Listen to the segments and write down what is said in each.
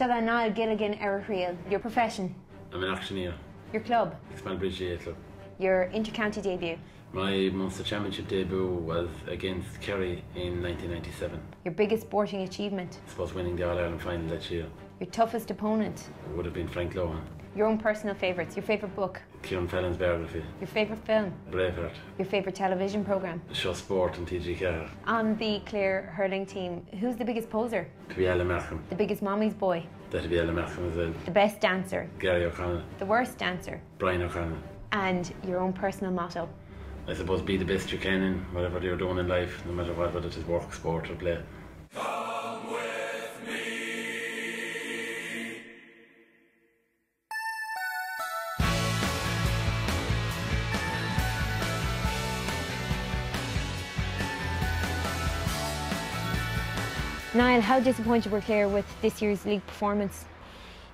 Siad Niall Gilligan Erichriel, your profession, I'm an auctioneer. your club, Expand Bridge GAA Club. Your inter-county debut, My Munster Championship debut was against Kerry in 1997. your biggest sporting achievement, I suppose winning the All Ireland final that year your toughest opponent, It would have been Frank Lohan. your own personal favourites, your favourite book, Kieran Fallon's biography, your favourite film, Braveheart, your favourite television programme. Seó Spóirt and TG4. On the Clare hurling team, who's the biggest poser, To be Alan Markham. the biggest mommy's boy, That'd be Alan Markham as well. the best dancer, Gary O'Connell, the worst dancer, Brian O'Connell. And your own personal motto? I suppose be the best you can in whatever you're doing in life, no matter what, whether it is work, sport or play. Niall, how disappointed were Clare with this year's league performance?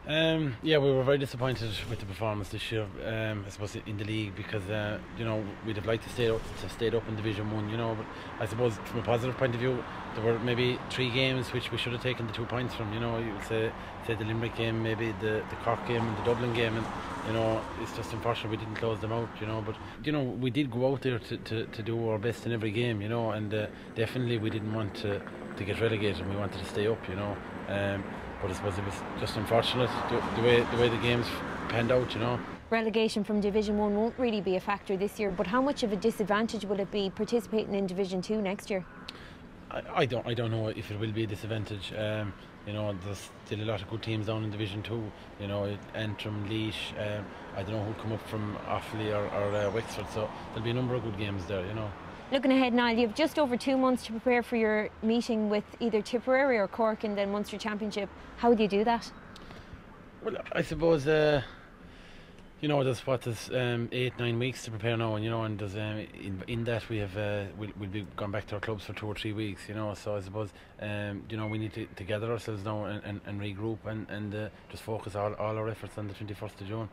Um, yeah, we were very disappointed with the performance this year. Um, I suppose in the league because uh, you know we'd have liked to stay up, to stayed up in Division One. You know, but I suppose from a positive point of view, there were maybe three games which we should have taken the two points from. You know, you would say say the Limerick game, maybe the the Cork game, and the Dublin game, and you know it's just unfortunate we didn't close them out. You know, but you know we did go out there to, to, to do our best in every game. You know, and uh, definitely we didn't want to to get relegated. We wanted to stay up. You know. Um, but I suppose it was just unfortunate the, the way the way the games panned out, you know. Relegation from Division 1 won't really be a factor this year, but how much of a disadvantage will it be participating in Division 2 next year? I, I don't I don't know if it will be a disadvantage. Um, you know, there's still a lot of good teams down in Division Two. You know, Antrim, Laois. Um, I don't know who'll come up from Offaly or, or uh, Wexford. So there'll be a number of good games there. You know. Looking ahead, Niall, you have just over two months to prepare for your meeting with either Tipperary or Cork in the Munster Championship. How do you do that? Well, I suppose. Uh, you know, there's what there's um, eight, nine weeks to prepare now, and you know, and there's um, in, in that we have uh, we'll, we'll be gone back to our clubs for two or three weeks, you know. So I suppose um, you know we need to, to gather ourselves now and, and, and regroup and and uh, just focus all, all our efforts on the 21st of June.